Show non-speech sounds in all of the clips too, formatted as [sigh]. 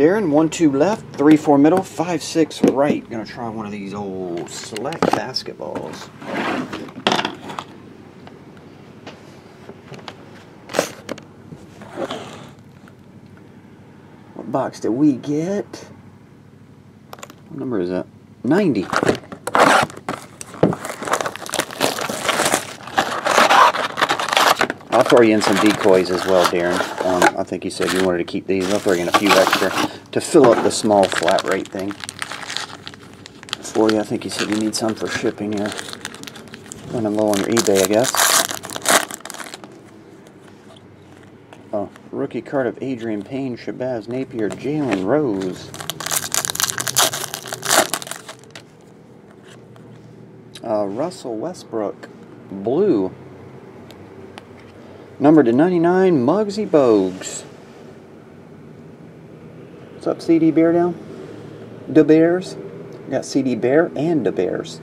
Darin, one, two left, three, four middle, five, six right. Gonna try one of these old select basketballs. What box did we get? What number is that? 90. I'll throw you in some decoys as well, Darin. Um, I think you said you wanted to keep these. I'll throw you in a few extra to fill up the small flat rate thing for you. I think you said you need some for shipping. You're running low on your eBay, I guess. Oh, rookie card of Adreian Payne, Shabazz Napier, Jalen Rose. Uh, Russell Westbrook, blue. Number to 99, Muggsy Bogues. What's up, CD Bear down? The Bears? Got CD Bear and the Bears.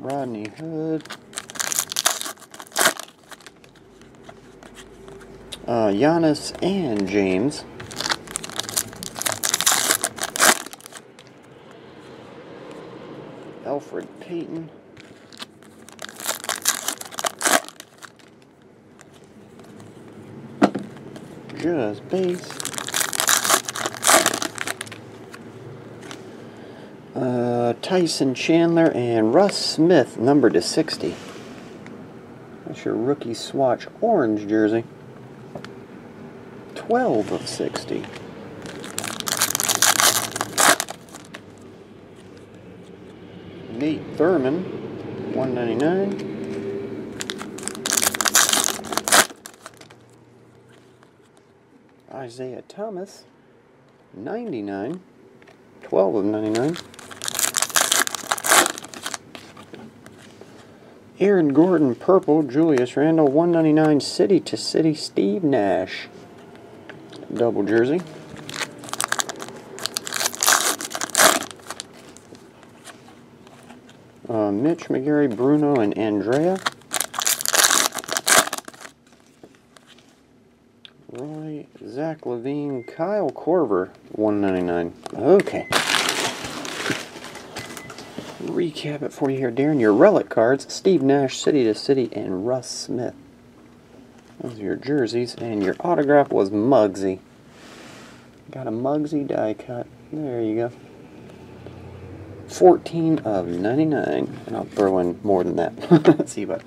Rodney Hood. Uh, Giannis and James. Elfrid Payton. Just base. Uh, Tyson Chandler and Russ Smith, number to 60. That's your rookie swatch orange jersey. 12 of 60. Nate Thurmond, 199. Isaiah Thomas, 99. 12 of 99. Aaron Gordon, purple. Julius Randle, 199. City to City, Steve Nash. Double jersey. Uh, Mitch McGary, Bruno, and Andrea. Roy, Zach LaVine, Kyle Korver, 199. Okay. Recap it for you here, Darin. Your relic cards Steve Nash, City to City, and Russ Smith. Those are your jerseys, and your autograph was Muggsy. Got a Muggsy die cut. There you go. 14 of 99. And I'll throw in more than that. Let's [laughs] See bud.